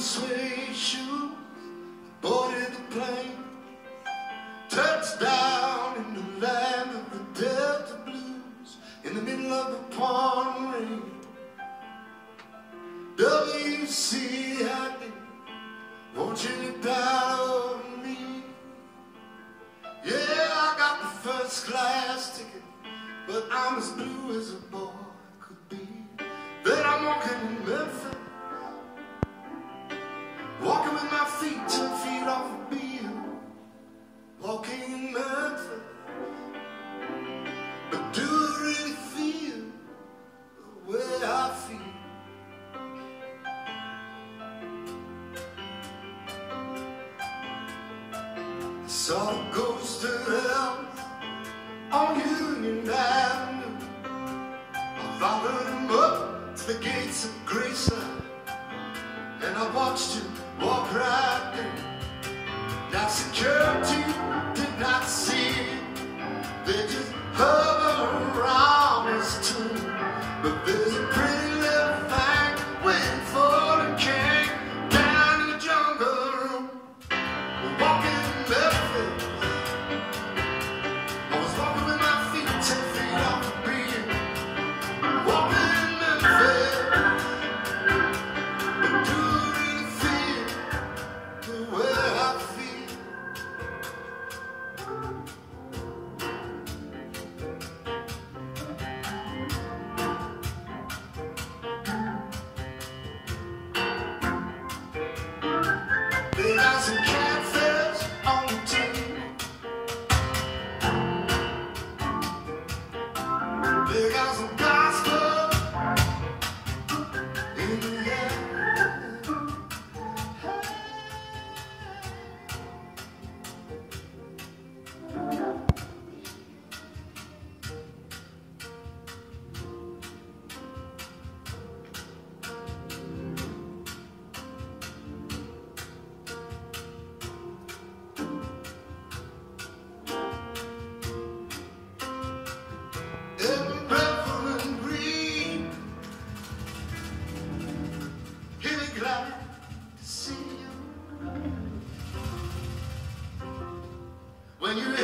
suede shoes, boarded the plane, touched down in the land of the Delta Blues, in the middle of the pouring rain. W.C. Hadley, won't you down on me? Yeah, I got the first class ticket, but I'm as blue as a boy my feet ten feet off beam, walking in Memphis. But do I really feel the way I feel? I saw ghost of hell on Union Avenue. I followed him up to the gates of Graceland, and I watched him walk right in. Now secure thousand when you're